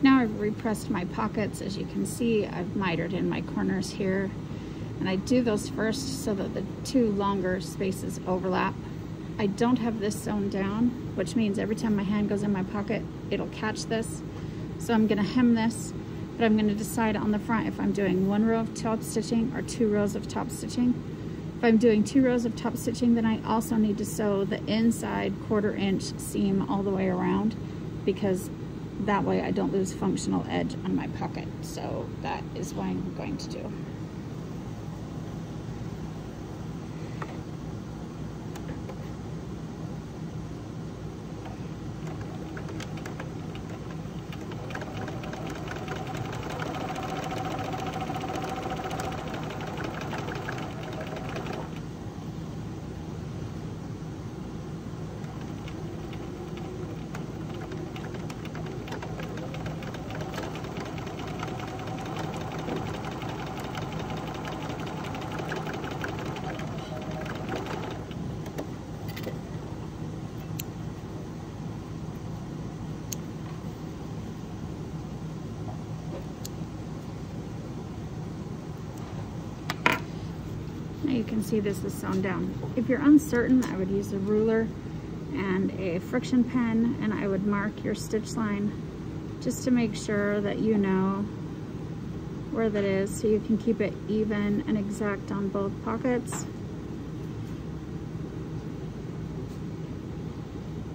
Now I've repressed my pockets. As you can see, I've mitered in my corners here. And I do those first so that the two longer spaces overlap. I don't have this sewn down, which means every time my hand goes in my pocket, it'll catch this. So I'm gonna hem this, but I'm gonna decide on the front if I'm doing one row of top stitching or two rows of top stitching. If I'm doing two rows of top stitching, then I also need to sew the inside quarter inch seam all the way around because that way I don't lose functional edge on my pocket. So that is what I'm going to do. You can see this is sewn down. If you're uncertain, I would use a ruler and a friction pen and I would mark your stitch line just to make sure that you know where that is so you can keep it even and exact on both pockets.